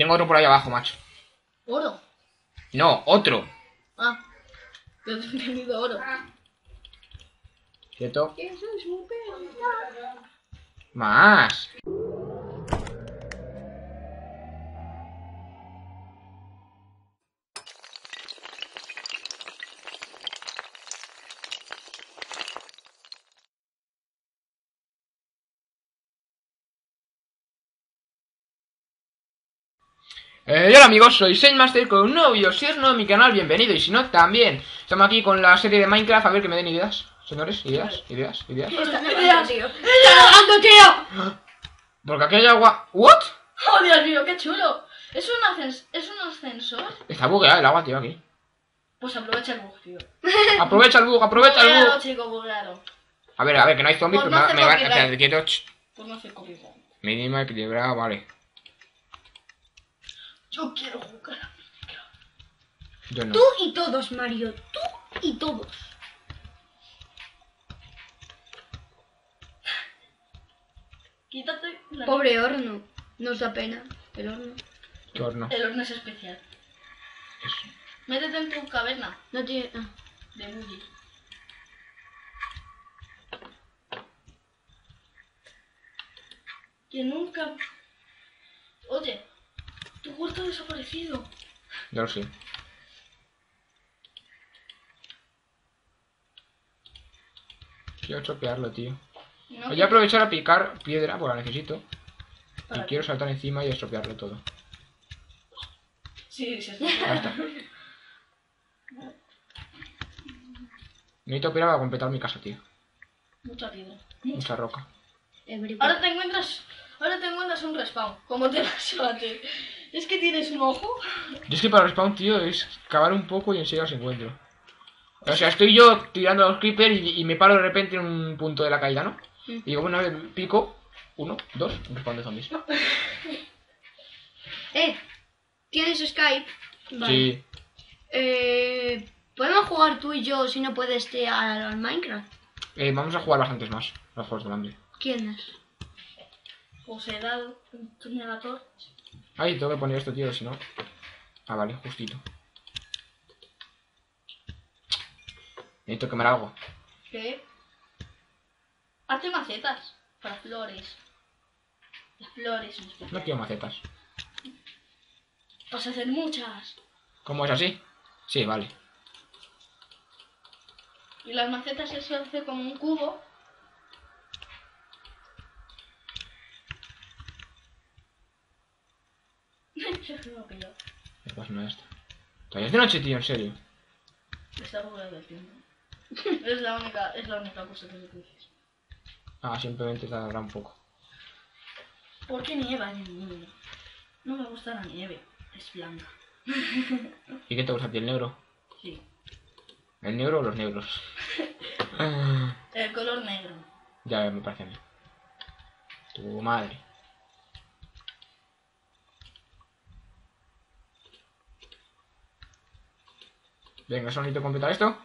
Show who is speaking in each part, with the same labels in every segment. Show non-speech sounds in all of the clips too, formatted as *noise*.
Speaker 1: Tengo otro por ahí abajo, macho.
Speaker 2: Oro.
Speaker 1: No, otro.
Speaker 2: Ah. *laughs* Yo he entendido oro.
Speaker 1: ¿Cierto?
Speaker 2: ¿Qué es eso, perro?
Speaker 1: Más. Eh, hola amigos, soy Saintmaster con un nuevo vídeo. Si es nuevo en mi canal, bienvenido. Y si no, también. Estamos aquí con la serie de Minecraft. A ver que me den ideas. Señores, ideas, ideas, ideas.
Speaker 2: ¡Está tío! ¡Está nadando, tío!
Speaker 1: Porque aquí hay agua. ¿What?
Speaker 2: ¡Oh, Dios mío, qué chulo! ¿Es un, ascens ¿Es un ascensor?
Speaker 1: Está bugueado el agua, tío, aquí.
Speaker 2: Pues aprovecha el bug, tío. *laughs*
Speaker 1: Aprovecha el bug, aprovecha el bug.
Speaker 2: chico, bugueado.
Speaker 1: A ver, a ver, que no hay zombies,
Speaker 2: Pues
Speaker 1: pero
Speaker 2: no
Speaker 1: me, van a
Speaker 2: copyright.
Speaker 1: quedar quieto. ch.
Speaker 2: Pues no hace copyright.
Speaker 1: Mínima equilibrada, vale.
Speaker 2: Yo quiero jugar.
Speaker 1: Yo no.
Speaker 3: Tú y todos, Mario. Tú y todos.
Speaker 2: Quítate la...
Speaker 3: Pobre horno. Nos da pena. El horno.
Speaker 1: Qué horno.
Speaker 2: El horno es especial. Métete en tu caverna
Speaker 3: No tiene. ah.
Speaker 2: de Bully. Que nunca... Oye, tu huerto ha desaparecido.
Speaker 1: Lo sé. Quiero chopearlo, tío.
Speaker 2: No,
Speaker 1: Voy a aprovechar a picar piedra, porque la necesito. Y quiero saltar encima y estropearlo todo.
Speaker 2: Sí, sí, sí.
Speaker 1: Ya está. Necesito piedra para completar mi casa, tío.
Speaker 2: Mucha piedra.
Speaker 1: Mucha roca.
Speaker 2: Ahora te encuentras... Ahora te encuentras un respawn. Como te pasó antes. Es que tienes un ojo.
Speaker 1: Yo es que para respawn, tío, es cavar un poco y enseguida os encuentro. O sea, estoy yo tirando a los creepers y, y me paro de repente en un punto de la caída, ¿no?
Speaker 3: Mm.
Speaker 1: Y digo, bueno, a ver, pico, uno, dos, un respawn de zombies. *laughs*
Speaker 3: Eh. ¿Tienes Skype? Vale.
Speaker 1: Sí,
Speaker 3: Eh. Podemos jugar tú y yo si no puedes te al, al Minecraft.
Speaker 1: eh, vamos a jugar bastantes más, los juegos del hambre.
Speaker 3: ¿Quién es?
Speaker 2: Os he dado un tunelador.
Speaker 1: Ay, tengo que poner esto, tío, si no... Ah, vale, justito. Necesito quemar algo.
Speaker 2: ¿Qué? Hazte macetas para flores. Las flores
Speaker 1: No quiero macetas.
Speaker 2: Vas a hacer muchas.
Speaker 1: ¿Cómo es así? Sí, vale.
Speaker 2: Y las macetas se hace como un cubo. Me
Speaker 1: pasa una de esta. Todavía es de noche, tío, en serio.
Speaker 2: Está burlando el tiempo. es la única, es la única cosa que me dices.
Speaker 1: Ah, simplemente tardará un poco.
Speaker 2: ¿Por qué nieva en el? No me gusta la nieve. Es blanca.
Speaker 1: ¿Y qué te gusta a ti, el negro?
Speaker 2: Sí.
Speaker 1: ¿El negro o los negros? *laughs*
Speaker 2: El color negro.
Speaker 1: ya me parece a mí. Tu madre. Venga, solo necesito completar esto.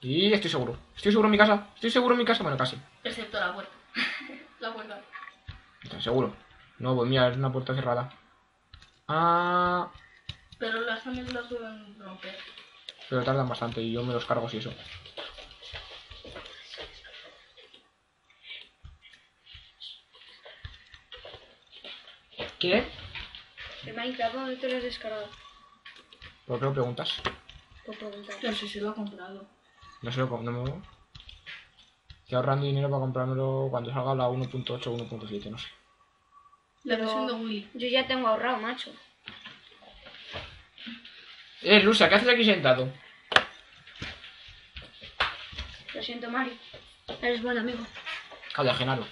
Speaker 1: Y estoy seguro. Estoy seguro en mi casa. Estoy seguro en mi casa. Bueno, casi.
Speaker 2: Excepto la puerta. *laughs* la puerta.
Speaker 1: Estoy seguro. No, pues mira, es una puerta cerrada. Ah,
Speaker 2: Pero las zombies las pueden romper.
Speaker 1: pero tardan bastante y yo me los cargo si eso. ¿Qué?
Speaker 3: El Minecraft, ¿dónde te lo has descargado?
Speaker 1: ¿Por qué lo preguntas?
Speaker 3: Por preguntar.
Speaker 2: Pero si se lo ha comprado.
Speaker 1: No sé, no me... Estoy ahorrando dinero para comprármelo cuando salga la 1.8 o 1.7, no sé.
Speaker 2: La versión de Willy.
Speaker 3: Yo ya tengo ahorrado, macho.
Speaker 1: Eh, Lusa, ¿qué haces aquí sentado?
Speaker 3: Lo siento, Mario. Eres buen amigo.
Speaker 1: Calla, Genaro.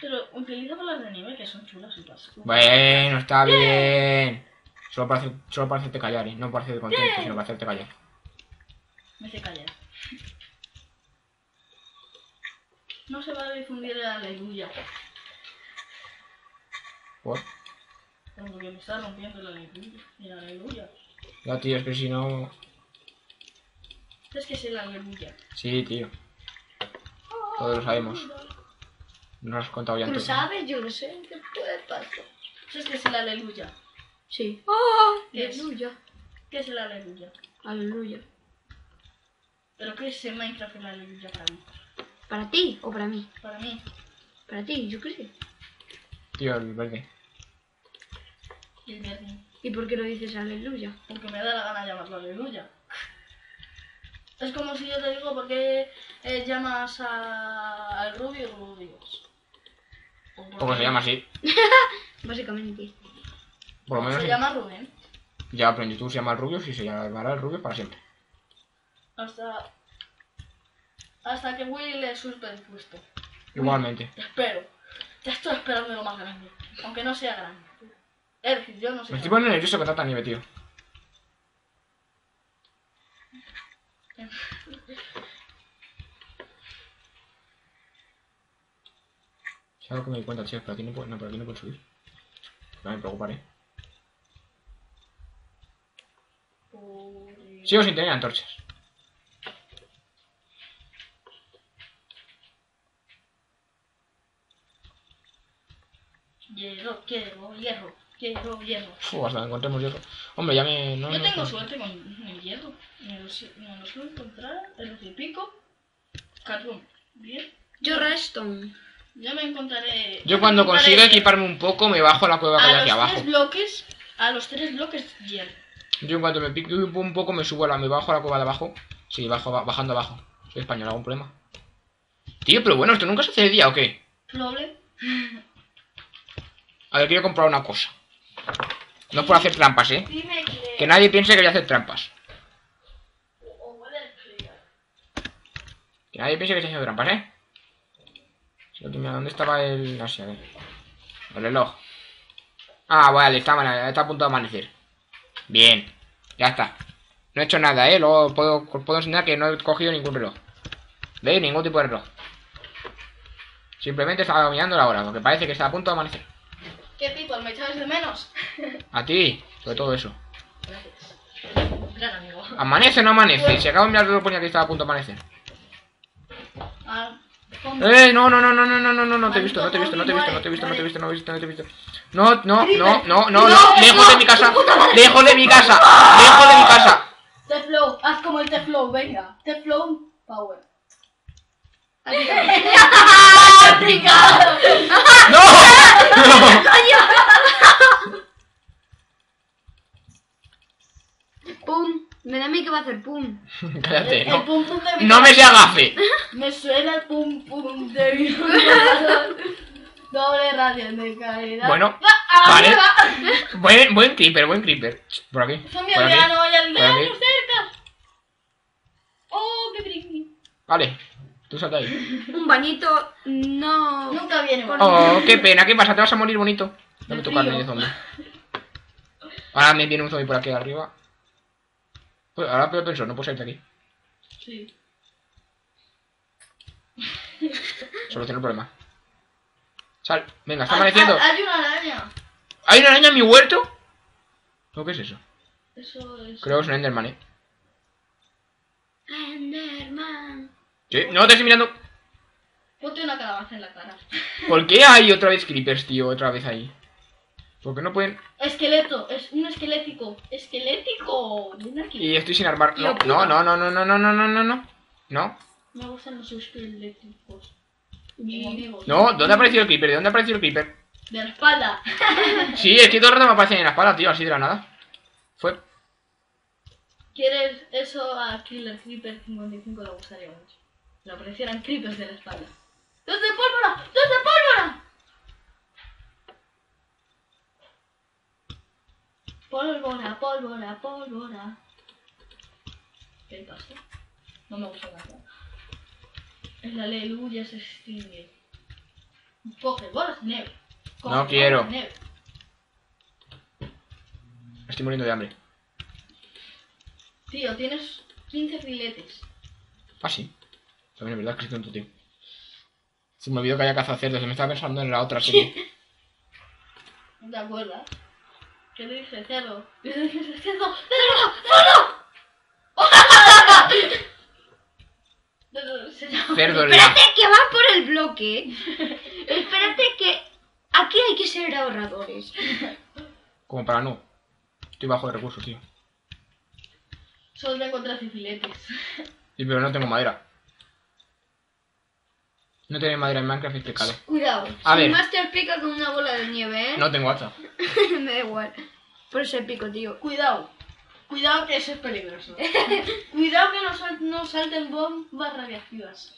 Speaker 2: Pero utiliza las de nieve que son chulas y todas.
Speaker 1: Bueno, está bien. Solo para, hacer- solo para hacerte callar, ¿eh? No para hacerte contento, sino para hacerte callar.
Speaker 2: Me hace callar. No se va a difundir el aleluya.
Speaker 1: ¿Por?
Speaker 2: Porque me está rompiendo el aleluya. El aleluya.
Speaker 1: Ya, tío, es que si no...
Speaker 2: Es que es el aleluya.
Speaker 1: Sí, tío. Todos lo sabemos. Nos lo has contado ya
Speaker 3: ¿Tú lo
Speaker 1: antes.
Speaker 3: sabes? Yo lo sé. ¿Qué puede pasar?
Speaker 2: Es que es el aleluya.
Speaker 3: Sí. ¡Oh!
Speaker 2: ¿Qué es?
Speaker 3: Aleluya.
Speaker 2: ¿Qué es el aleluya?
Speaker 3: Aleluya.
Speaker 2: ¿Pero qué es el Minecraft el aleluya para mí?
Speaker 3: ¿Para ti o para mí?
Speaker 2: Para mí.
Speaker 3: Para ti, yo qué sé.
Speaker 1: Tío, el verde.
Speaker 2: Y el verde.
Speaker 3: ¿Y por qué lo dices aleluya?
Speaker 2: Porque me da la gana llamarlo aleluya. Es como si yo te digo por qué eh, llamas a- al rubio rubios. O por
Speaker 1: Porque
Speaker 2: qué
Speaker 1: se llama así. *laughs*
Speaker 3: Básicamente.
Speaker 1: Por lo menos.
Speaker 2: Se llama Rubén.
Speaker 1: Ya, pero en YouTube se llama el rubio y se llamará el rubio para siempre.
Speaker 2: Hasta. Hasta que Willy le suelte el puesto.
Speaker 1: Igualmente.
Speaker 2: Te espero. Te estoy esperando lo más grande. Aunque no sea grande. Es decir, yo no sé.
Speaker 1: Me estoy poniendo nervioso con tanta nieve, tío. *laughs* Si algo que me di cuenta, chicos, pero aquí no puedo, no, pero aquí no puedo subir. No me preocuparé.
Speaker 2: Pobre-
Speaker 1: Sigo sin tener antorchas.
Speaker 2: Hierro, quiero hierro, quiero hierro.
Speaker 1: Uf, hasta que encontremos hierro. Hombre, ya me. No,
Speaker 2: Yo
Speaker 1: no,
Speaker 2: tengo
Speaker 1: no.
Speaker 2: suerte con el hierro. Me lo, me lo suelo encontrar en los de pico. Carbón. Bien.
Speaker 3: Yo redstone.
Speaker 2: Ya me encontraré.
Speaker 1: Yo cuando
Speaker 2: encontraré
Speaker 1: consiga equiparme un poco, me bajo a la cueva que hay
Speaker 2: a
Speaker 1: aquí
Speaker 2: los
Speaker 1: abajo.
Speaker 2: tres bloques. A los tres bloques hierro.
Speaker 1: Yo en cuanto me pique un poco, me subo a la, me bajo a la cueva de abajo. Sí, bajo, ba- bajando abajo. Soy español, ¿algún problema? Tío, pero bueno, ¿esto nunca se hace de día o qué?
Speaker 2: Problem.
Speaker 1: A ver, quiero comprar una cosa. No por hacer trampas, ¿eh?
Speaker 2: Dime que.
Speaker 1: Que nadie piense que voy a hacer trampas. Que nadie piense que estoy haciendo trampas, ¿eh? ¿Dónde estaba el...? No sé, a ver. El reloj. Ah, vale, está, está a punto de amanecer. Bien. Ya está. No he hecho nada, ¿eh? Luego puedo, puedo enseñar que no he cogido ningún reloj. ¿Veis? Ningún tipo de reloj. Simplemente estaba mirando la hora, porque parece que está a punto de amanecer.
Speaker 2: ¿Qué tipo? ¿Me echabas de menos?
Speaker 1: A ti, sobre todo eso.
Speaker 2: Gracias. Gran amigo.
Speaker 1: ¿Amanece o no amanece? Si acabo de mirar el reloj ponía que estaba a punto de amanecer.
Speaker 2: Ah.
Speaker 1: Eh, no, no, no, no, no, no, no, no, no te he visto, no te he visto, no te he visto, no te he visto, no te he visto, no te he visto, no te he visto. No, no, no, no, no, no, lejos de mi casa, lejos de mi casa, lejos de mi casa.
Speaker 2: T-Flow, haz como el T-Flow, venga. T-Flow, power. *laughs*
Speaker 1: ¡No! *laughs*
Speaker 3: ¡Pum! Me da a mí que va a hacer pum.
Speaker 1: Cállate,
Speaker 2: El
Speaker 1: no.
Speaker 2: pum pum de mi
Speaker 1: No me sea gafe.
Speaker 2: Me suena el pum pum de *laughs* mi Doble radio de calidad.
Speaker 1: Bueno,
Speaker 2: Va,
Speaker 1: vale.
Speaker 2: arriba.
Speaker 1: Buen, buen creeper, buen creeper. Por aquí,
Speaker 2: Zombie
Speaker 1: por aquí.
Speaker 2: aldeano y
Speaker 1: por
Speaker 2: aldeano
Speaker 1: aquí.
Speaker 2: cerca. Oh, qué brinqui.
Speaker 1: Vale, tú salta ahí.
Speaker 3: Un bañito no.
Speaker 2: Nunca viene.
Speaker 1: Oh, qué *laughs* pena, ¿qué pasa? ¿Te vas a morir bonito? Tu carne
Speaker 2: frío.
Speaker 1: de zombie. Ahora me viene un zombie por aquí arriba. Pues ahora pero pienso, no puedo salir de aquí.
Speaker 2: Sí.
Speaker 1: Soluciona el problema. Sal, venga, está
Speaker 2: Hay-
Speaker 1: amaneciendo.
Speaker 2: Hay, hay una araña.
Speaker 1: ¿Hay una araña en mi huerto? ¿No qué es eso?
Speaker 2: Eso es.
Speaker 1: Creo que es un Enderman, ¿eh?
Speaker 3: Enderman.
Speaker 1: Sí, no te estoy mirando.
Speaker 2: Ponte una calabaza en la cara. *laughs*
Speaker 1: ¿Por qué hay otra vez creepers, tío? Otra vez ahí. ¿Por qué no pueden...?
Speaker 2: Esqueleto, es un esquelético. Esquelético. Ven aquí.
Speaker 1: Y estoy sin armar... No, no, no, no, no, no, no, no, no, no. No,
Speaker 2: Me gustan los esqueléticos.
Speaker 1: No, ¿dónde ha aparecido el creeper? ¿De dónde ha aparecido el creeper?
Speaker 2: De la espalda. *laughs*
Speaker 1: Sí, es que todo el rato me aparecen en la espalda, tío, así de la nada. Fue...
Speaker 2: ¿Quieres eso a Killer Creeper 55 le gustaría mucho? Le aparecieran creepers de la espalda. ¡Dos de pólvora! ¡Dos de pólvora! Pólvora, pólvora, pólvora. ¿Qué pasa? No me gusta nada. El aleluya se extingue. Coge bolas de nieve. Coge
Speaker 1: No quiero.
Speaker 2: nieve.
Speaker 1: Estoy muriendo de hambre.
Speaker 2: Tío, tienes 15 filetes.
Speaker 1: Ah, sí. También es verdad que soy tonto, tío. Se me olvidó que haya caza cerdos. Me estaba pensando en la otra serie.
Speaker 2: ¿No te acuerdas? ¿Qué le dije? Cerdo. ¿Qué le dije? Cerdo. ¡Cerdo! ¡Cerdo! No, no,
Speaker 1: la...
Speaker 3: Espérate que va por el bloque. Espérate que. Aquí hay que ser ahorradores.
Speaker 1: Como para no. Estoy bajo de recursos, tío.
Speaker 2: Solo te encuentras filetes.
Speaker 1: Sí, pero no tengo madera. No tenéis madera en Minecraft es pecado.
Speaker 3: Cuidado.
Speaker 1: A
Speaker 3: si
Speaker 1: ver.
Speaker 3: Master pica con una bola de nieve, ¿eh?
Speaker 1: No tengo hacha. *laughs*
Speaker 3: Me da igual. Por eso pico, tío.
Speaker 2: Cuidado. Cuidado que eso es peligroso. Cuidado que no, sal- no salten bombas radiactivas.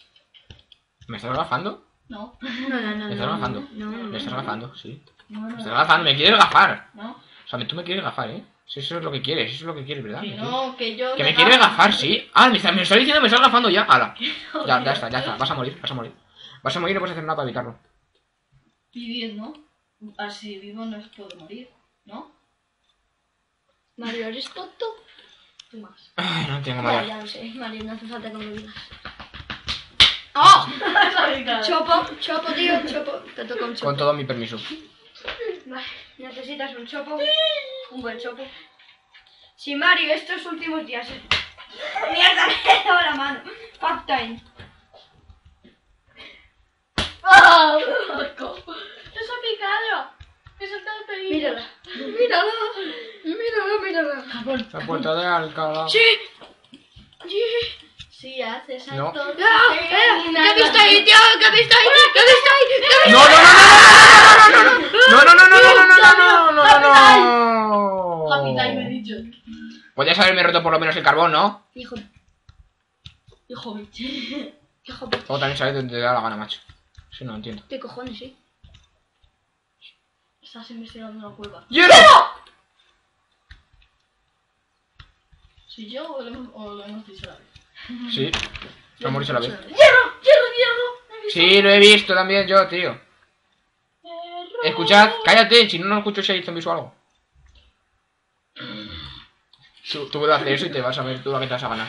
Speaker 1: ¿Me estás agafando?
Speaker 2: No.
Speaker 3: No, no, no.
Speaker 1: ¿Me estás
Speaker 3: no,
Speaker 1: agafando?
Speaker 3: No, no,
Speaker 1: ¿Me estás
Speaker 3: no.
Speaker 1: agafando? Sí. Me estás agafando, me quieres gafar.
Speaker 2: No.
Speaker 1: O sea, tú me quieres gafar, ¿eh? Si eso es lo que quieres, eso es lo que quieres, ¿verdad?
Speaker 2: Que no, que yo.
Speaker 1: Que me quieres gafar, sí. Ah, me está, me está diciendo, me estás gafando ya. Hala.
Speaker 2: No,
Speaker 1: Ya, ya está, ya está. Vas a morir, vas a morir. Vas a morir y no puedes hacer nada para evitarlo.
Speaker 2: Vivir, ¿no? Así vivo no puedo morir, ¿no?
Speaker 3: Mario, ¿eres tonto?
Speaker 2: Tú más.
Speaker 1: Ay, no tengo
Speaker 3: Ya,
Speaker 1: madera.
Speaker 3: ya lo sé. Mario, no hace falta que me digas.
Speaker 2: ¡Oh! *laughs*
Speaker 3: Chopo, chopo, tío, chopo. Te toca un chopo.
Speaker 1: Con todo mi permiso.
Speaker 3: Vale, necesitas un chopo. Un buen chopo. Si Mario estos últimos días... ¡Mierda! *laughs* Me he dado la mano. Fuck time.
Speaker 2: ¡Ah! ¡Asco! ¡Eso ha picado! ¡Eso está de peligro!
Speaker 3: Mírala. Mírala. Mírala, mírala.
Speaker 1: La puerta de Alcalá.
Speaker 3: Sí. Sí.
Speaker 2: Si haces
Speaker 1: No.
Speaker 2: acto...
Speaker 3: ¡Ah! eh, ¿Qué has visto ahí, tío? ¿Qué has visto ahí? ¿Qué has visto ahí? ¿Qué has visto
Speaker 1: No, no, no, no, no, no, no, no, no, no, no, no, no, no, no,
Speaker 2: Happy time, he
Speaker 1: no.
Speaker 2: dicho.
Speaker 1: Podrías haberme roto por lo menos el carbón, ¿no?
Speaker 3: Hijo,
Speaker 2: Hijo mío.
Speaker 3: hijo,
Speaker 1: O también sabes dónde te da la gana, macho. Eso no entiendo.
Speaker 3: ¿qué cojones, sí?
Speaker 2: Estás investigando una cueva.
Speaker 1: ¡Hierro!
Speaker 2: ¿Soy yo o lo hemos, o lo hemos dicho la vez?
Speaker 1: Sí. No morís a la vez.
Speaker 2: ¡Hierro! ¡Hierro! ¡Hierro!
Speaker 1: Sí, lo he visto también yo, tío. Escuchad, cállate, si no, no escucho si hay zombies o algo. Tú, tú puedes hacer eso y te vas a ver tú la que te vas a ganar.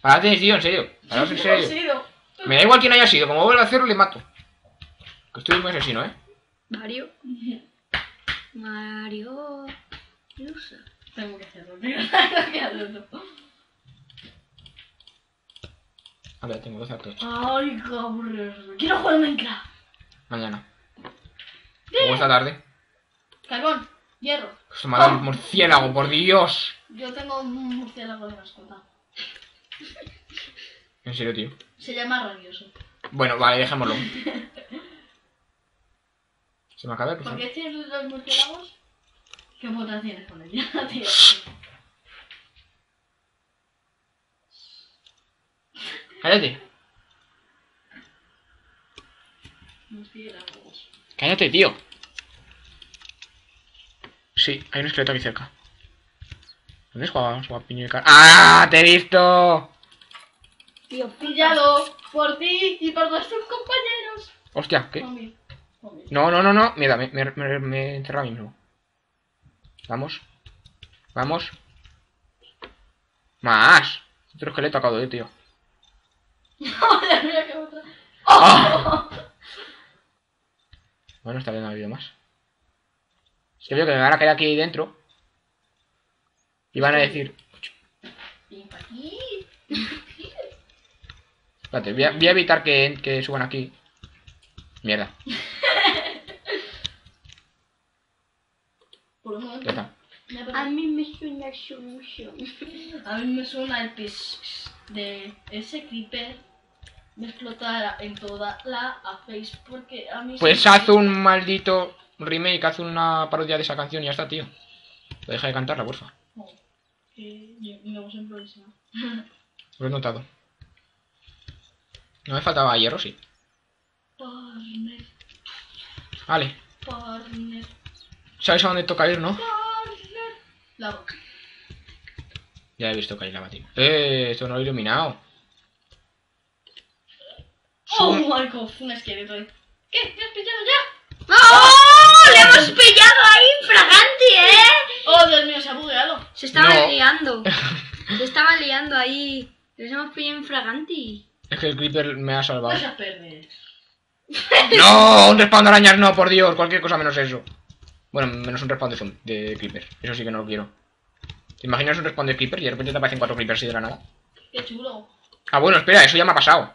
Speaker 1: Párate, tío, en serio. Paraos en serio.
Speaker 2: sido.
Speaker 1: Me da igual quién haya sido, como vuelva a hacerlo, le mato. Que estoy muy asesino, ¿eh?
Speaker 3: Mario. Mario. Lusa.
Speaker 2: Tengo que hacerlo, tío. *laughs* Tengo que hacerlo.
Speaker 1: A ver, tengo 12 actos.
Speaker 2: Ay, cabrón. Quiero jugar a Minecraft.
Speaker 1: Mañana. O esta tarde.
Speaker 2: Carbón, hierro.
Speaker 1: Se me ha dado el murciélago, por Dios.
Speaker 2: Yo tengo un murciélago de mascota.
Speaker 1: En serio, tío.
Speaker 2: Se llama rabioso.
Speaker 1: Bueno, vale, dejémoslo. *laughs* Se me acaba
Speaker 2: ¿Por qué tienes los murciélagos? ¿Qué botas tienes con ella, *laughs* tío?
Speaker 1: Cállate. Cállate, tío. Sí, hay un esqueleto aquí cerca. ¿Dónde es Juan? Guapiño de cara? ¡Ah! ¡Te he visto!
Speaker 3: Tío,
Speaker 2: Píllalo por ti y por nuestros compañeros.
Speaker 1: Hostia, ¿qué? No, no, no, no. Mira, me, me, me, me a mí mismo. Vamos. Vamos. Más. Otro esqueleto acabo de tío.
Speaker 2: Qué otra.
Speaker 1: ¡Ah! Bueno, está bien, no ha habido más. Es que veo que me van a caer aquí dentro. Y van a decir... Espérate, voy a, voy a evitar que, que suban aquí. Mierda, ya está.
Speaker 3: A mí me suena solución.
Speaker 2: A mí me suena el pis de ese creeper me explotara en toda la face porque a mí
Speaker 1: Pues haz un maldito remake, haz una parodia de esa canción y ya está, tío. Deja de cantarla, porfa.
Speaker 2: No, que me gusta improvisar. *laughs*
Speaker 1: Lo he notado. No me faltaba hierro, sí.
Speaker 2: Partner,
Speaker 1: Vale.
Speaker 2: partner,
Speaker 1: ¿Sabes a dónde toca ir, no?
Speaker 2: partner. La
Speaker 1: Ya he visto que hay lava, tío. Eh, esto no lo he iluminado.
Speaker 2: Oh my god, un esqueleto. ¿Qué? ¿Me has pillado ya?
Speaker 3: ¡Oh! ¡Le hemos pillado ahí, fragante, eh!
Speaker 2: Oh, Dios mío, se ha bugueado.
Speaker 3: Se estaban
Speaker 1: No.
Speaker 3: liando. *laughs* Se estaban liando ahí. Les hemos pillado en fraganti.
Speaker 1: Es que el creeper me ha salvado.
Speaker 2: Vas a perder. *laughs*
Speaker 1: ¡No! Un respawn de arañas, no, por Dios. Cualquier cosa menos eso. Bueno, menos un respawn de, zoom- de creeper. Eso sí que no lo quiero. ¿Te imaginas un respawn de creeper y de repente te aparecen cuatro creepers así de la nada?
Speaker 2: Qué chulo.
Speaker 1: Ah, bueno, espera, eso ya me ha pasado.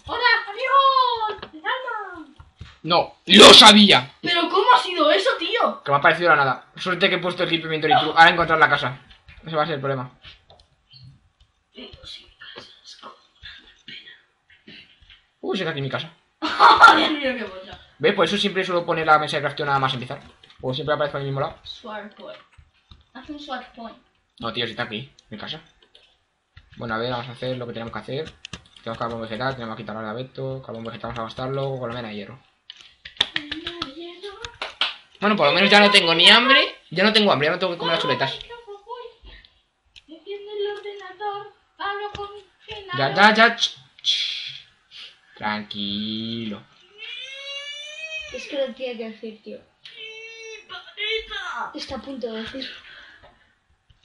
Speaker 2: No. ¡Lo
Speaker 1: sabía!
Speaker 2: ¿Pero cómo ha sido eso, tío?
Speaker 1: Que me ha parecido la nada. Suerte que he puesto el clip inventory true. Ahora encontrar la casa. Ese va a ser el problema. Uy, se está aquí mi casa.
Speaker 2: ¡Oh, *laughs* Dios mío, qué bocha!
Speaker 1: ¿Ves? Por eso siempre suelo poner la mesa de crafteo nada más empezar. O siempre aparezco al mismo lado.
Speaker 2: Sword point. Haz un sword point.
Speaker 1: No, tío, si está aquí, mi casa. Bueno, a ver, vamos a hacer lo que tenemos que hacer. Tenemos carbón vegetal, tenemos que quitar el abeto. Carbón vegetal vamos a gastarlo con la mena de hierro. Bueno, por lo menos ya no tengo ni hambre. Ya no tengo hambre, ya no tengo que comer las chuletas. Ya, ya, ya. ch, ch. Tranquilo.
Speaker 3: Es que lo tiene que decir, tío. Está a punto de decir.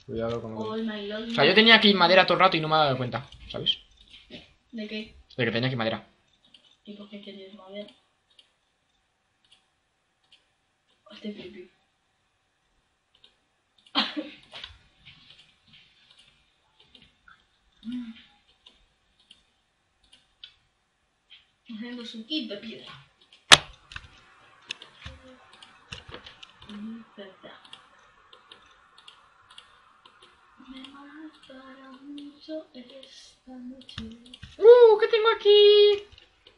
Speaker 1: Cuidado con lo
Speaker 2: Oh.
Speaker 1: O sea, yo tenía aquí madera todo el rato y no me he dado cuenta, ¿sabes?
Speaker 2: ¿De qué?
Speaker 1: De que tenía aquí madera.
Speaker 2: ¿Y por qué querías madera? Creepy. Haciendo su kit de piedra. Me matará mucho esta noche.
Speaker 1: ¡Uh! ¿Qué tengo aquí?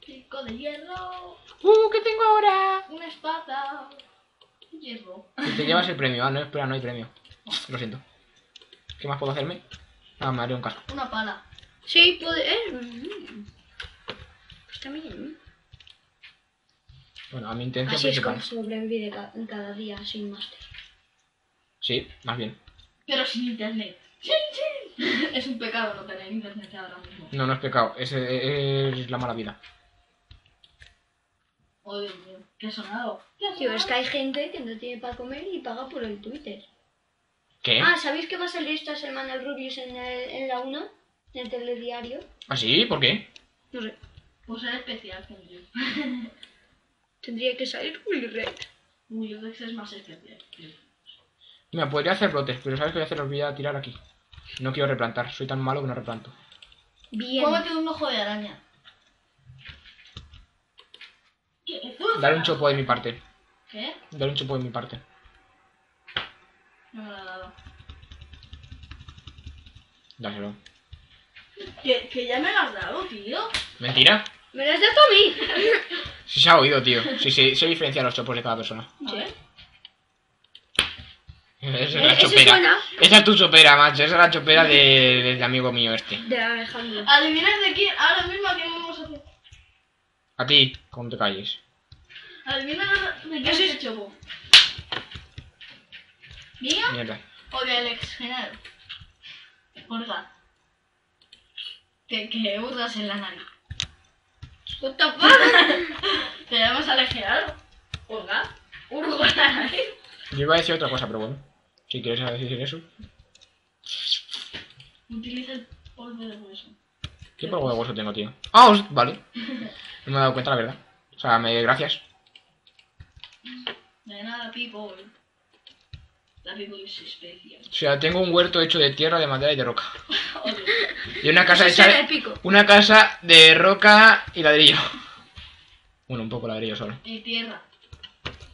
Speaker 2: Pico de hierro,
Speaker 1: ¡Uh! ¿Qué tengo ahora?
Speaker 2: una espada, hierro.
Speaker 1: Te llevas el premio. Ah, no, espera, no hay premio. Lo siento. ¿Qué más puedo hacerme? Ah, me haré un casco.
Speaker 2: Una pala.
Speaker 3: Sí, puede. Eh. mm. Pues también.
Speaker 1: Bueno, a mi intención
Speaker 3: Así es
Speaker 1: principal.
Speaker 3: como sobrevive ca- cada día sin máster.
Speaker 1: Sí, más bien.
Speaker 2: Pero sin internet. ¡Chin, *laughs* chin! Es un pecado no tener internet ahora mismo.
Speaker 1: No, no es pecado. Es, es la mala vida.
Speaker 2: Oh, Dios mío. ¿Qué sonado? ¿Qué ha
Speaker 3: Tío, es que hay gente que no tiene para comer y paga por el Twitter.
Speaker 1: ¿Qué?
Speaker 3: Ah, ¿sabéis que va a salir esta semana el Rubius en, el- en la 1? En el telediario.
Speaker 1: ¿Ah, sí? ¿Por qué?
Speaker 3: No sé.
Speaker 2: Pues era especial que *laughs* yo.
Speaker 3: Tendría que salir Willy Red.
Speaker 2: Uy, yo es más especial.
Speaker 1: Mira, podría hacer brotes, pero ¿sabes qué voy a hacer? Los voy a tirar aquí. No quiero replantar. Soy tan malo que no replanto.
Speaker 3: Bien.
Speaker 2: Cómete un ojo de araña. ¿Qué?
Speaker 1: Dale un chopo de mi parte.
Speaker 2: ¿Qué?
Speaker 1: Dale un chopo de mi parte.
Speaker 2: No me lo ha dado.
Speaker 1: Dáselo.
Speaker 2: Que, que ya me lo has dado, tío.
Speaker 1: ¿Mentira?
Speaker 3: ¿Me lo has dado a mí?
Speaker 1: Sí se ha oído, tío. Sí, sí, se diferencia los chopos de cada persona.
Speaker 2: Ver.
Speaker 1: Esa es
Speaker 3: Eh,
Speaker 1: la
Speaker 3: ese
Speaker 1: chopera.
Speaker 3: suena.
Speaker 1: Esa es tu chopera, macho. Esa es la chopera de- del amigo mío este.
Speaker 3: De Alejandro.
Speaker 2: Adivinad de quién. Ahora mismo a quién vamos a hacer.
Speaker 1: A ti, ¿cómo te calles?
Speaker 2: Adivina de quién es el chopo. ¿Mío
Speaker 1: Mierda.
Speaker 2: o del ex general? Orga. Que, que hurgas en la nariz.
Speaker 3: What the fuck? *laughs*
Speaker 2: Te llamas al general. Orga. Hurgo en la nariz.
Speaker 1: Yo iba a decir otra cosa, pero bueno. Si quieres decir eso.
Speaker 2: Utiliza el polvo de hueso.
Speaker 1: ¿Qué polvo de hueso tengo, tío? Ah, os- vale. No me he dado cuenta, la verdad. O sea, me gracias.
Speaker 2: De nada, people. La people es especial.
Speaker 1: O sea, tengo un huerto hecho de tierra, de madera y de roca. *laughs* Y una casa hecha de...
Speaker 3: épico.
Speaker 1: Una casa de roca y ladrillo. Bueno, un poco ladrillo solo.
Speaker 2: Y tierra.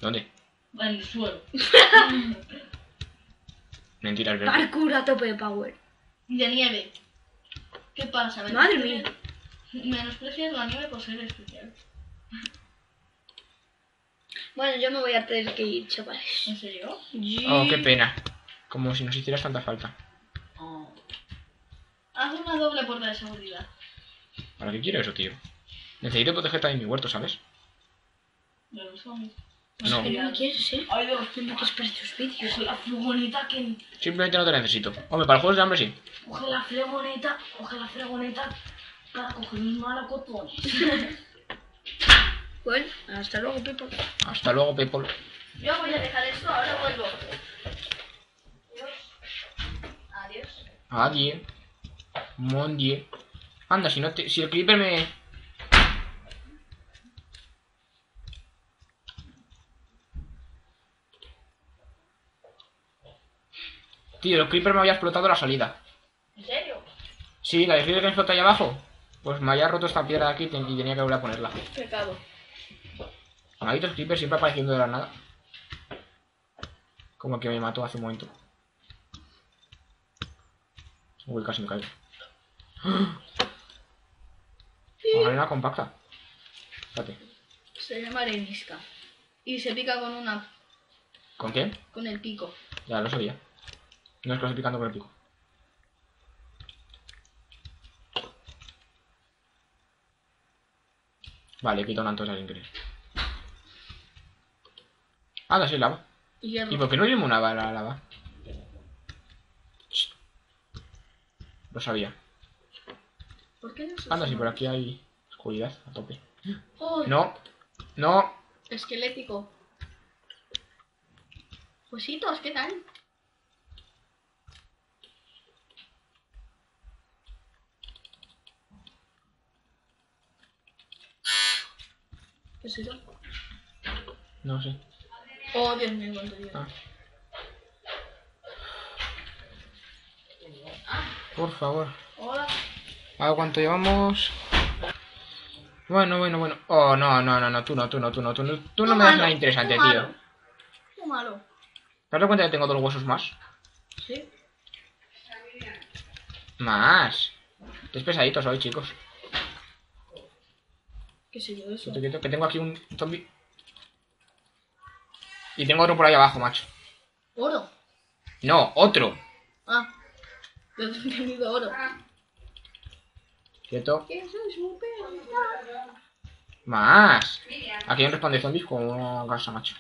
Speaker 1: ¿Dónde?
Speaker 2: En el suelo.
Speaker 1: Mentiras, ¿verdad?
Speaker 3: Parkour a tope de power.
Speaker 2: De nieve. ¿Qué pasa?
Speaker 3: Madre
Speaker 2: Menosprecias- Menosprecias la nieve por ser especial. *laughs*
Speaker 3: Bueno, yo me voy a tener que ir, chavales.
Speaker 2: ¿En serio?
Speaker 1: Oh, qué pena. Como si nos hicieras tanta falta.
Speaker 2: Oh. Haz una doble puerta de seguridad.
Speaker 1: ¿Para qué quiero eso, tío? Necesito proteger también mi huerto, ¿sabes?
Speaker 2: Me lo son.
Speaker 1: No.
Speaker 3: Que no me quieres, ¿eh?
Speaker 2: Ay, Dios.
Speaker 3: No quieres para tus vídeos.
Speaker 2: La fregoneta que...
Speaker 1: Simplemente no te necesito. Hombre, para juegos de hambre sí.
Speaker 2: Coge la fregoneta. Coge la fregoneta para coger mis malacotones. *laughs*
Speaker 3: Bueno, hasta luego, Pepo.
Speaker 1: Hasta luego, Pepol.
Speaker 2: Yo voy a dejar esto, ahora vuelvo. Adiós. Adiós.
Speaker 1: Adiós. Mon Dieu. Anda, si no te, si el creeper me... Tío, el creeper me había explotado la salida.
Speaker 2: ¿En serio?
Speaker 1: Sí, la de creeper que me explota ahí abajo. Pues me había roto esta piedra de aquí y ten- y tenía que volver a ponerla.
Speaker 2: Pecado.
Speaker 1: Malditos creepers siempre apareciendo de la nada. Como el que me mató hace un momento. Uy, casi me caigo. Una arena compacta. Espérate.
Speaker 2: Se llama arenisca. Y se pica con una.
Speaker 1: ¿Con qué?
Speaker 2: con el pico.
Speaker 1: Ya lo sabía. No es picando con el pico. Vale, quita una antorcha sin querer. Anda, sí, lava.
Speaker 2: Y hierro.
Speaker 1: ¿Y por qué no limonaba la lava? Shh. Lo sabía.
Speaker 2: ¿Por qué no se
Speaker 1: Anda, si
Speaker 2: usa?
Speaker 1: por aquí hay oscuridad a tope.
Speaker 2: ¡Oh!
Speaker 1: No, no.
Speaker 2: Esquelético. Huesitos, ¿qué tal? ¿Qué es eso?
Speaker 1: No sé.
Speaker 2: Oh, Dios mío, cuánto llevo.
Speaker 1: Ah. Por favor.
Speaker 2: Hola.
Speaker 1: A ver cuánto llevamos. Bueno, bueno, bueno. Oh, no, no, no, no, tú no, tú no, tú no, tú no, tú no me das nada interesante, tío.
Speaker 2: Muy malo.
Speaker 1: ¿Te dado cuenta que tengo dos huesos más?
Speaker 2: Sí.
Speaker 1: Más. Es pesaditos hoy, chicos.
Speaker 2: ¿Qué sé yo de eso?
Speaker 1: Quieto, quieto, que tengo aquí un zombie. Y tengo otro por ahí abajo, macho.
Speaker 2: Oro.
Speaker 1: No, otro.
Speaker 2: Ah. Yo he entendido oro.
Speaker 1: Quieto. Más. Aquí hay un respawn de zombies como una casa, macho.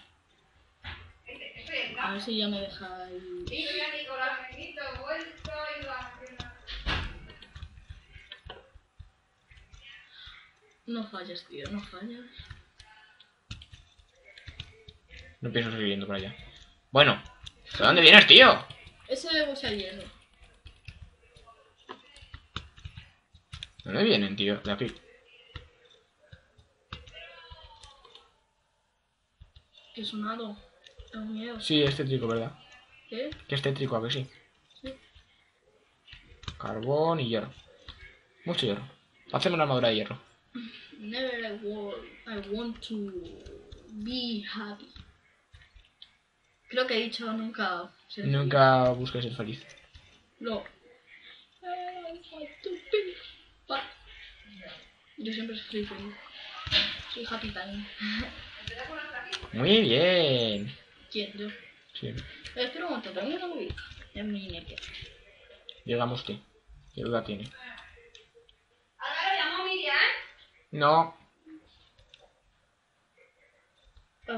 Speaker 2: A ver si ya me deja el... No fallas, tío, no fallas.
Speaker 1: No pienso seguir yendo por allá. Bueno. ¿De dónde vienes, tío?
Speaker 2: Ese debe ser hierro.
Speaker 1: ¿De dónde vienen, tío? De aquí.
Speaker 2: Qué sonado. Tengo miedo.
Speaker 1: Sí, es tétrico, ¿verdad?
Speaker 2: ¿Qué?
Speaker 1: Que es tétrico, ¿a que sí?
Speaker 2: Sí.
Speaker 1: Carbón y hierro. Mucho hierro. Hacemos una armadura de hierro.
Speaker 2: Never I want, I want to be happy. Creo que he dicho nunca. ser feliz.
Speaker 1: Nunca busques ser feliz.
Speaker 2: No. I want to be. Yo siempre soy feliz. Soy happy time.
Speaker 1: Muy bien.
Speaker 2: ¿Quién? Yo.
Speaker 1: Sí.
Speaker 2: Eh, espera un momento, movida. En mi neque.
Speaker 1: Digamos que. ¿Qué duda tiene?
Speaker 3: Ahora lo llamo Miriam.
Speaker 1: No.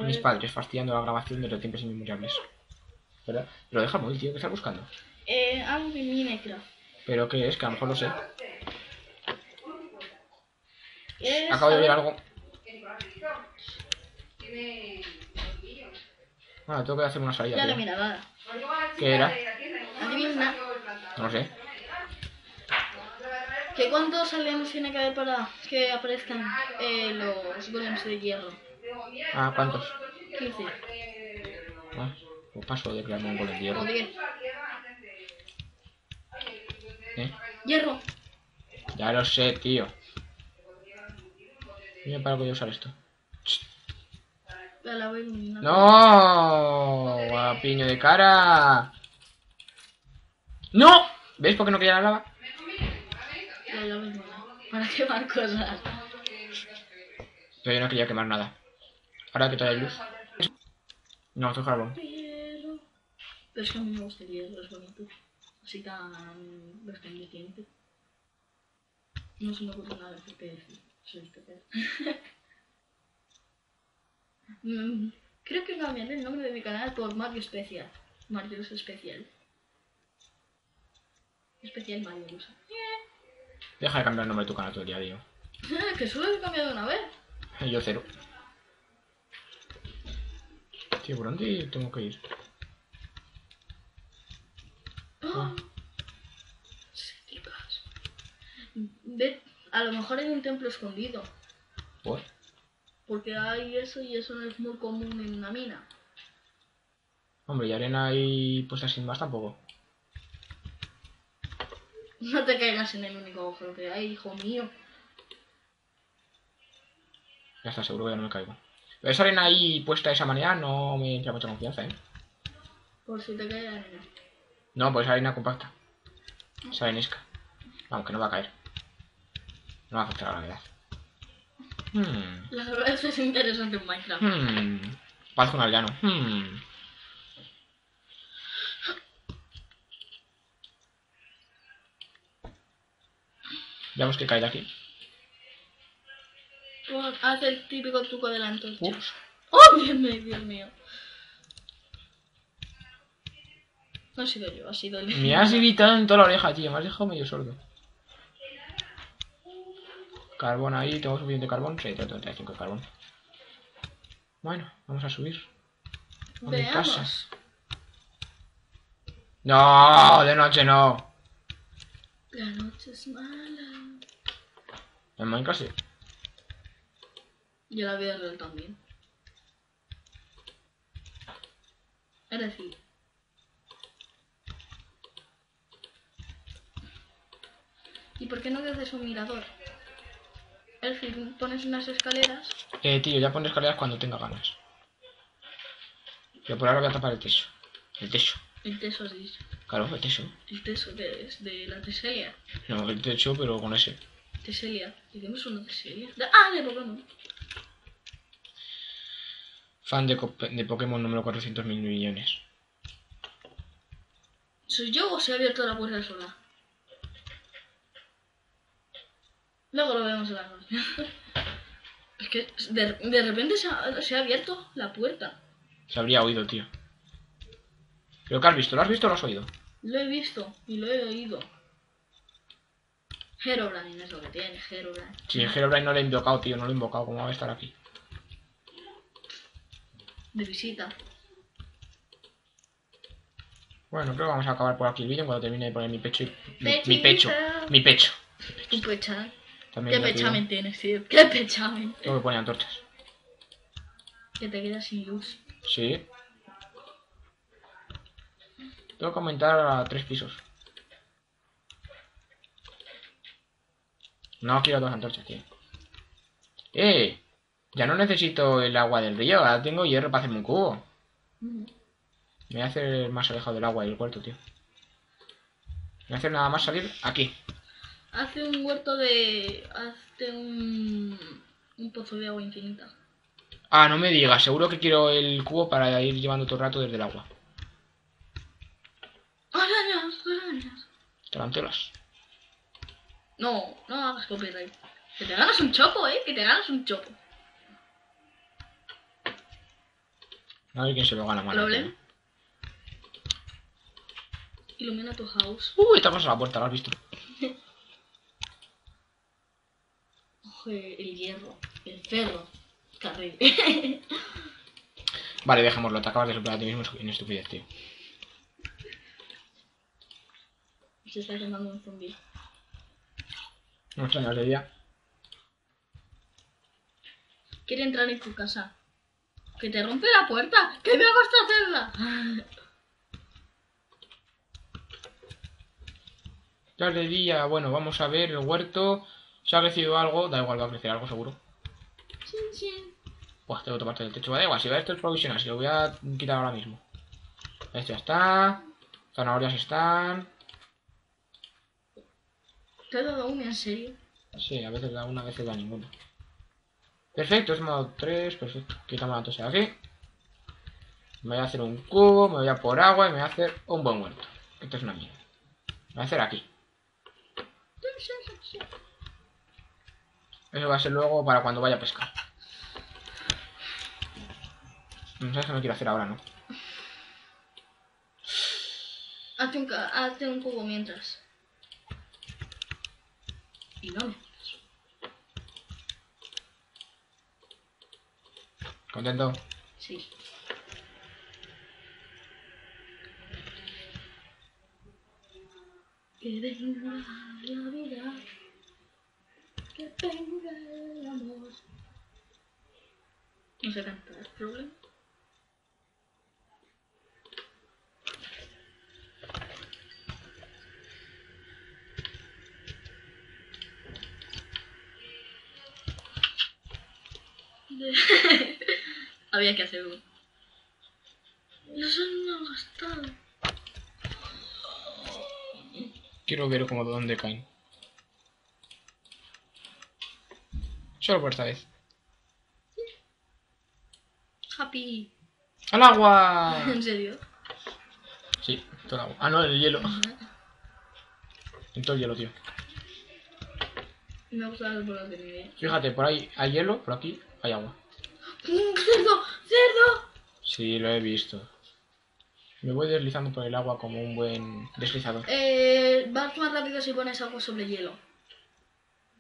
Speaker 1: Mis padres fastidiando la grabación de los tiempos inmemorables. ¿Verdad? Pero deja móvil, tío, que estás buscando.
Speaker 2: eh, algo de Minecraft.
Speaker 1: Pero ¿qué es? Que a lo mejor lo sé.
Speaker 2: ¿Quieres
Speaker 1: Acabo de ver algo. Ah, tengo que hacer una salida.
Speaker 2: Ya no mira nada.
Speaker 1: ¿Qué era?
Speaker 2: Adivina.
Speaker 1: No sé.
Speaker 2: ¿Qué cuántos aliados tiene que haber para que aparezcan eh, los golems de hierro?
Speaker 1: Ah, ¿cuántos?
Speaker 2: 15
Speaker 1: Ah, pues paso de crearme un golem de hierro.
Speaker 2: o 10.
Speaker 1: ¿Eh?
Speaker 2: Hierro.
Speaker 1: Ya lo sé, tío. Mira para que voy a usar esto.
Speaker 2: La.
Speaker 1: ¡No! ¡Guapiño de cara! ¡No! ¿Ves por qué no quería la lava?
Speaker 2: Para quemar cosas.
Speaker 1: Pero yo no quería quemar nada. Ahora que trae luz. No, carbón.
Speaker 2: Hierro. Pero es que a mí me gusta el hierro, es bonito. Así tan resplandeciente. No se me ocurre nada de qué decir. Soy estúpida. *laughs* Mm, Creo que cambiaré el nombre de mi canal por Mario Especial. Mario es especial. Especial Mario usa.
Speaker 1: Deja de cambiar el nombre de tu canal todo el día, tío. *laughs*
Speaker 2: que solo he cambiado una vez. *laughs*
Speaker 1: Yo cero. Tío, ¿por dónde tengo que ir?
Speaker 2: Cétricas. Ve, a lo mejor hay un templo escondido.
Speaker 1: Pues,
Speaker 2: Porque hay eso y eso no es muy común en una mina.
Speaker 1: hombre, y arena ahí puesta sin más tampoco.
Speaker 2: No te caigas en el único agujero que hay, hijo mío.
Speaker 1: Ya está, seguro que ya no me caigo. Pero esa arena ahí puesta de esa manera no me entra mucha confianza, ¿eh?
Speaker 2: Por si te cae la arena.
Speaker 1: No, pues arena compacta. Esa arenisca. Vamos, que no va a caer. No va a afectar a la gravedad. Hmm.
Speaker 2: La que es interesante en Minecraft.
Speaker 1: Hmm. Parece un aldeano. Hmm. Veamos que cae de aquí.
Speaker 2: Oh, Haz el típico truco de la antorcha.
Speaker 1: Ups.
Speaker 2: ¡Oh, Dios mío, Dios mío! No he sido yo, ha sido el...
Speaker 1: Me has gritado en toda la oreja, tío. Me has dejado medio sordo. Carbón ahí. ¿Tengo suficiente carbón? Sí, tengo 35 de carbón. Bueno, vamos a subir. A mi casa.
Speaker 2: Veamos.
Speaker 1: No, de noche no.
Speaker 2: La noche es mala.
Speaker 1: En Minecraft sí.
Speaker 2: Y la vida real también. Es decir... ¿Y por qué no haces un mirador? Es decir, pones unas escaleras
Speaker 1: Eh, tío, ya pondré escaleras cuando tenga ganas. Yo por ahora voy a tapar el techo. El techo.
Speaker 2: El has dicho.
Speaker 1: Claro, el techo.
Speaker 2: El es de la teselia.
Speaker 1: No, el techo, pero con ese.
Speaker 2: Teselia. Hicimos una teselia. Ah, de Pokémon.
Speaker 1: Fan de, Pokémon número 400 mil millones.
Speaker 2: ¿Soy yo o se ha abierto la puerta sola? Luego lo vemos en la noche. *laughs* es que de, de repente se ha, se ha abierto la puerta.
Speaker 1: Se habría oído, tío. ¿Pero qué has visto? ¿Lo has visto o lo has oído?
Speaker 2: Lo he visto y lo he oído. Herobrine es lo que tiene, Herobrine.
Speaker 1: El Herobrine no lo he invocado, tío, no lo he invocado. ¿Cómo va a estar aquí?
Speaker 2: De visita.
Speaker 1: Bueno, creo que vamos a acabar por aquí el vídeo cuando termine de poner mi pecho y... Mi, pecho. Mi pecho.
Speaker 2: Tu pecha.
Speaker 1: También
Speaker 2: ¿Qué pechamen tienes, tío? ¿Qué pechamen?
Speaker 1: Tengo que poner antorchas.
Speaker 2: Que te quedas sin luz.
Speaker 1: Sí. Tengo que aumentar a tres pisos. No quiero dos antorchas, tío. ¡Eh! Ya no necesito el agua del río, ahora tengo hierro para hacerme un cubo.
Speaker 2: Mm.
Speaker 1: Me voy a hacer más alejado del agua y el huerto, tío. Me voy a hacer nada más salir aquí.
Speaker 2: Hace un huerto de. Hazte un. Un pozo de agua infinita.
Speaker 1: Ah, no me digas, seguro que quiero el cubo para ir llevando todo el rato desde el agua.
Speaker 2: ¡Arañas! No, no hagas copyright. Que te ganas un chopo, eh. Que te ganas un chopo.
Speaker 1: A ver quién se lo gana más.
Speaker 2: Ilumina tu house.
Speaker 1: Uy, estamos a la puerta, ¿lo has visto? *laughs*
Speaker 2: Coge el hierro. El ferro. Carril. *laughs*
Speaker 1: Vale, dejémoslo, te acabas de soplar a ti mismo en estupidez, tío.
Speaker 2: Se está quemando un zombie.
Speaker 1: No extrañas de día.
Speaker 2: Quiere entrar en tu casa. Que te rompe la puerta. Que me ha costado hacerla.
Speaker 1: Ya de día, bueno, vamos a ver el huerto. Si ha crecido algo, da igual, va a crecer algo seguro.
Speaker 2: Chin, chin.
Speaker 1: Pues tengo que tomarte del techo, va da igual, si va esto es provisional, si lo voy a quitar ahora mismo. Esto ya está. Zanahorias están.
Speaker 2: ¿Te he dado una en serio?
Speaker 1: Sí, a veces da una, a veces da ninguna. Perfecto, es modo 3, perfecto. Quitamos la tosa de aquí. Me voy a hacer un cubo, me voy a por agua y me voy a hacer un buen huerto. Esto es una mierda. Me voy a hacer aquí. Eso va a ser luego para cuando vaya a pescar. No sabes que no quiero hacer ahora, ¿no?
Speaker 2: Hazte un, ca- hazte un cubo mientras. No.
Speaker 1: ¿Contento?
Speaker 2: Sí. Que venga la vida. venga el amor. No sé cantar, problema. *laughs* Había que hacerlo. Los han gastado.
Speaker 1: Quiero ver cómo de dónde caen. Solo por esta vez.
Speaker 2: Happy.
Speaker 1: ¡Al agua! *laughs*
Speaker 2: ¿En serio?
Speaker 1: Sí, todo el agua. Ah, no, el hielo. En todo el hielo, tío.
Speaker 2: Me gusta las bolas de nieve.
Speaker 1: Fíjate, por ahí hay hielo, por aquí hay agua.
Speaker 2: ¡Mm, ¡Cerdo! ¡Cerdo!
Speaker 1: Sí, lo he visto. Me voy deslizando por el agua como un buen deslizador.
Speaker 2: Eh, vas más rápido si pones algo sobre hielo.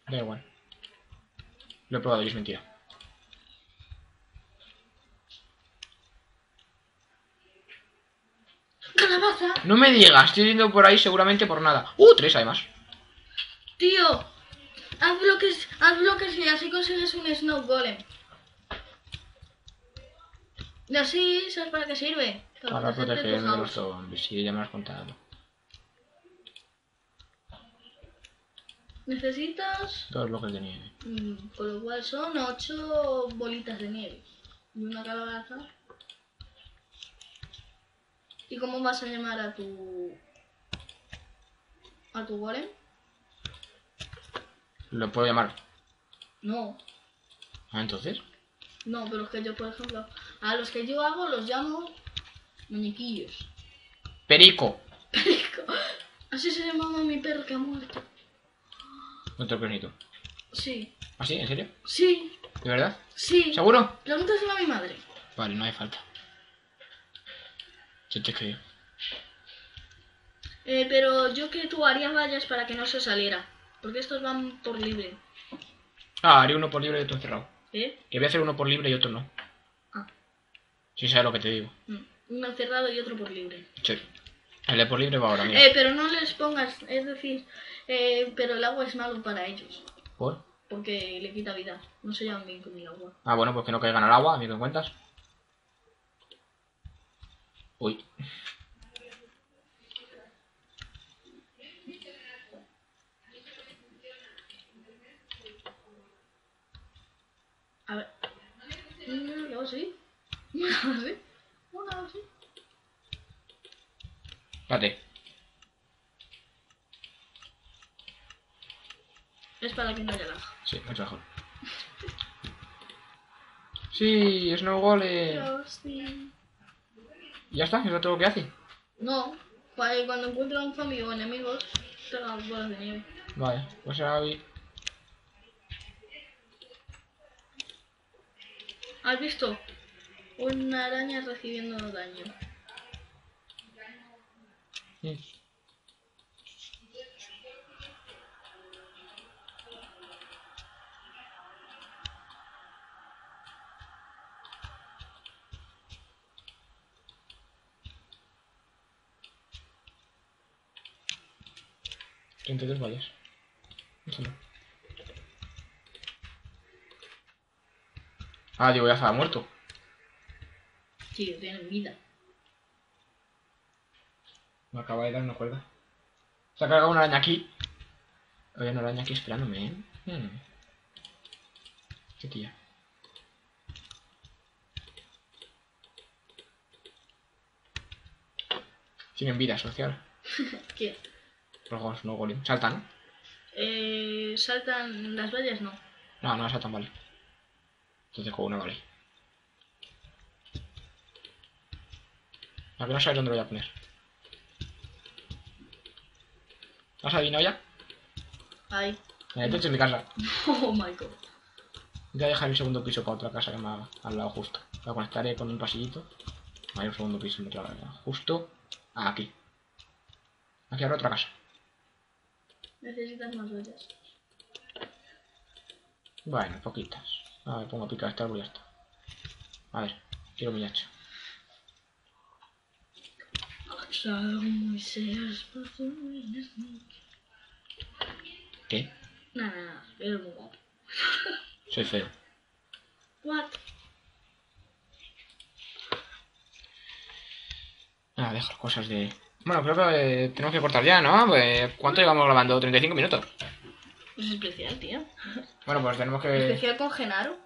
Speaker 1: Da igual. Lo he probado y es mentira.
Speaker 2: ¡Calabaza!
Speaker 1: No me digas, estoy yendo por ahí seguramente por nada. ¡Uh! Tres además.
Speaker 2: Tío, haz bloques, haz bloques y así consigues un Snow Golem. Y así, ¿sabes para qué sirve?
Speaker 1: Para de los zombies. Sí, ya me has contado.
Speaker 2: Necesitas,
Speaker 1: Dos bloques de nieve.
Speaker 2: mm, con lo cual son ocho bolitas de nieve. Y una calabaza. ¿Y cómo vas a llamar a tu... a tu golem?
Speaker 1: Lo puedo llamar.
Speaker 2: No,
Speaker 1: Ah, entonces.
Speaker 2: no, pero es que yo, por ejemplo, a los que yo hago los llamo muñequillos.
Speaker 1: Perico.
Speaker 2: Así se llamaba mi perro que ha muerto.
Speaker 1: Otro cronito.
Speaker 2: Sí,
Speaker 1: ¿Ah, sí? ¿En serio?
Speaker 2: sí,
Speaker 1: ¿De verdad?
Speaker 2: sí.
Speaker 1: ¿Seguro?
Speaker 2: Pregúntaselo a mi madre.
Speaker 1: Vale, no hay falta. Se te creo.
Speaker 2: Eh, pero yo que tú harías vallas para que no se saliera. Porque estos van por libre.
Speaker 1: Ah, haré uno por libre y otro encerrado.
Speaker 2: ¿Eh?
Speaker 1: Que voy a hacer uno por libre y otro no.
Speaker 2: Ah.
Speaker 1: Si sabes lo que te digo.
Speaker 2: mm, Uno encerrado y otro por libre.
Speaker 1: Sí. El de por libre va ahora mismo.
Speaker 2: Eh, pero no les pongas, es decir, eh, pero el agua es malo para ellos.
Speaker 1: ¿Por?
Speaker 2: Porque le quita vida. No se llevan bien con el agua.
Speaker 1: Ah, bueno, pues que no caigan al agua, a mí me cuentas. Uy.
Speaker 2: A ver. ¿Lo hago así? ¿Lo hago así?
Speaker 1: Espérate.
Speaker 2: Es para que no haya lava.
Speaker 1: Sí, mucho mejor. Sí, Snow Golem.
Speaker 2: Dios, sí.
Speaker 1: ¿Y ya está? ¿Eso es todo lo que hace?
Speaker 2: No, para que cuando encuentre a un zombie o enemigos, te hagan bolas de nieve.
Speaker 1: Vale, pues ahora
Speaker 2: ¿Has visto? Una araña recibiendo daño.
Speaker 1: Mm. Treinta y vallas. Ah, digo, ya estaba muerto.
Speaker 2: Sí, tienen vida.
Speaker 1: Me acaba de dar una cuerda. Se ha cargado una araña aquí. Había una araña aquí esperándome, ¿eh? Hmm. Qué tía. Tienen vida social. *laughs*
Speaker 2: ¿Quién?
Speaker 1: Los no golem. Saltan.
Speaker 2: Eh, saltan las vallas, no.
Speaker 1: No, no saltan, vale. Entonces con una vale. A que no sabes dónde lo voy a poner. ¿Has adivinado ya?
Speaker 2: Ahí.
Speaker 1: En el techo de mi casa. *laughs*
Speaker 2: Oh my god.
Speaker 1: Voy a dejar el segundo piso para otra casa que me haga al lado justo. Lo conectaré con un pasillito. Hay un segundo piso en otra Justo aquí. Aquí habrá otra casa.
Speaker 2: Necesitas más vallas.
Speaker 1: Bueno, poquitas. A ver, pongo a picar este árbol y ya está. A ver, quiero mi hacha. ¿Qué?
Speaker 2: Nada, nada, es muy guapo.
Speaker 1: Soy feo.
Speaker 2: What?
Speaker 1: Ah, dejo cosas de... Bueno, creo que eh, tenemos que cortar ya, ¿no? Pues, ¿Cuánto llevamos grabando? ¿35 minutos?
Speaker 2: Es especial, tío.
Speaker 1: Bueno, pues tenemos que...
Speaker 2: Especial con Genaro.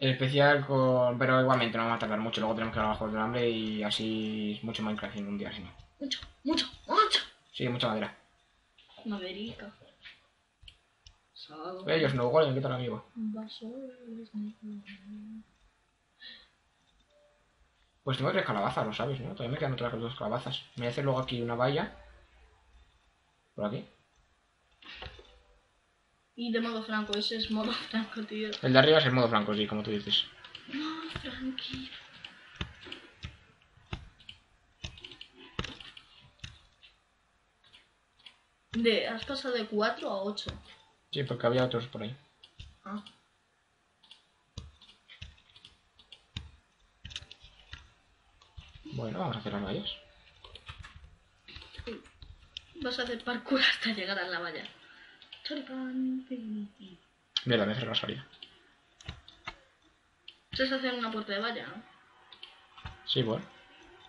Speaker 1: El especial con... Pero igualmente no vamos a tardar mucho. Luego tenemos que grabar Juegos del Hambre y así es mucho Minecraft en un día, si no.
Speaker 2: Mucho, mucho, mucho.
Speaker 1: Sí, mucha madera.
Speaker 2: Maderica. Sado.
Speaker 1: Ellos no, Golem, ¿qué tal, amigo? Pues tengo tres calabazas, lo sabes, ¿no? Todavía me quedan otras dos calabazas. Me voy a hacer luego aquí una valla. Por aquí.
Speaker 2: Y de modo franco, ese es modo *laughs* franco, tío.
Speaker 1: El de arriba es el modo franco, sí, como tú dices.
Speaker 2: No, tranquilo. De, has pasado de 4 a 8.
Speaker 1: Sí, porque había otros por ahí.
Speaker 2: Ah.
Speaker 1: Bueno, vamos a hacer las vallas.
Speaker 2: Vas a hacer parkour hasta llegar a la valla.
Speaker 1: Mierda, me cerré la salida.
Speaker 2: ¿Sabes hacer una puerta de valla, no?
Speaker 1: Sí, bueno.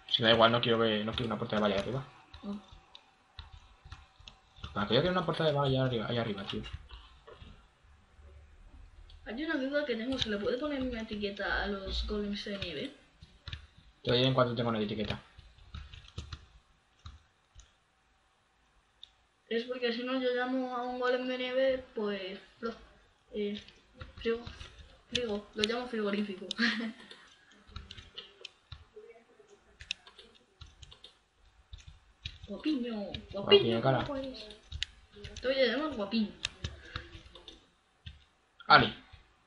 Speaker 1: Si me da igual, no quiero que no quiero una puerta de valla arriba.
Speaker 2: Oh.
Speaker 1: ¿Para qué yo quiero una puerta de valla arriba, ahí arriba, tío?
Speaker 2: Hay una duda que tengo, ¿se le puede poner una etiqueta a los golems de nieve?
Speaker 1: Te doy en cuanto tengo una etiqueta.
Speaker 2: Es porque si no yo llamo a un golem de nieve, pues... Lo, eh, frigo, frigo, lo llamo frigorífico. *laughs* guapiño,
Speaker 1: Guapiño, cara.
Speaker 2: pues. Te voy a llamar guapiño.
Speaker 1: Ali,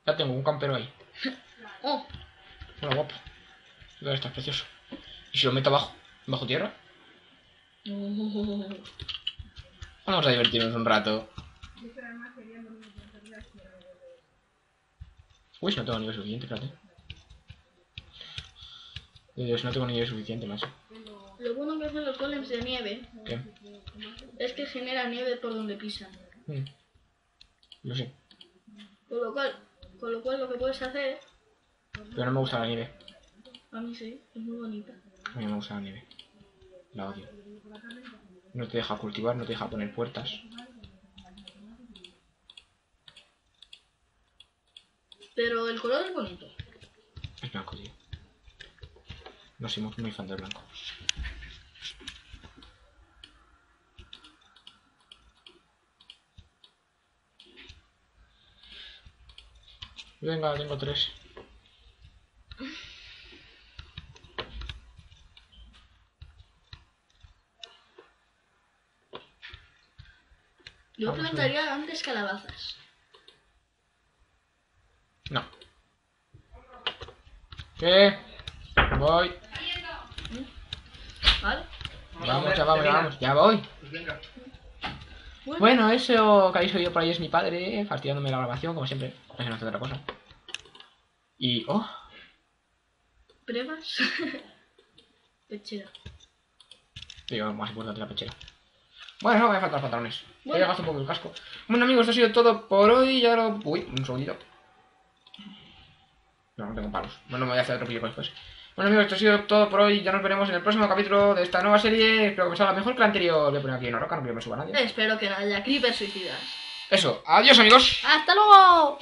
Speaker 1: ya tengo un campero ahí. *laughs*
Speaker 2: Oh,
Speaker 1: Bueno, guapo. Mira, está precioso. ¿Y si lo meto abajo? ¿Bajo tierra?
Speaker 2: oh. *laughs*
Speaker 1: Vamos a divertirnos un rato. Uy, no tengo nivel suficiente, espérate. Dios, no tengo nivel suficiente, más.
Speaker 2: Lo bueno que hacen los golems de nieve
Speaker 1: ¿Qué?
Speaker 2: es que genera nieve por donde pisan.
Speaker 1: Mm. Lo sé.
Speaker 2: Con lo cual, con lo cual lo que puedes hacer,
Speaker 1: Pero no me gusta la nieve.
Speaker 2: a mí sí, es muy bonita.
Speaker 1: A mí no me gusta la nieve. La odio. No te deja cultivar, no te deja poner puertas.
Speaker 2: Pero el color es bonito.
Speaker 1: Es blanco, tío. No soy muy, muy fan del blanco. Venga, tengo tres.
Speaker 2: Yo
Speaker 1: Vamos a ver.
Speaker 2: plantaría antes calabazas.
Speaker 1: No. ¿Qué? Voy.
Speaker 2: ¿Vale?
Speaker 1: Vamos, ya vamos, ya vamos. Ya voy.
Speaker 4: Pues venga.
Speaker 2: Bueno,
Speaker 1: Bueno, eso que habéis oído por ahí es mi padre, fastidiándome la grabación, como siempre. No se no hace otra cosa. Y... ¡Oh!
Speaker 2: pruebas. *laughs* Pechera.
Speaker 1: Digo, más importante la pechera. Bueno, no me faltan los pantalones. Voy
Speaker 2: Bueno.
Speaker 1: a gastar un poco el casco. Bueno, amigos, esto ha sido todo por hoy. Y ahora... Uy, un segundito. No, no tengo palos. Bueno, me voy a hacer otro vídeo después. Bueno, amigos, esto ha sido todo por hoy. Ya nos veremos en el próximo capítulo de esta nueva serie. Espero que me salga mejor que el anterior. Voy a poner aquí una roca, no quiero que me suba nadie.
Speaker 2: Espero que no haya creepers suicidas.
Speaker 1: Eso, adiós, amigos.
Speaker 2: ¡Hasta luego!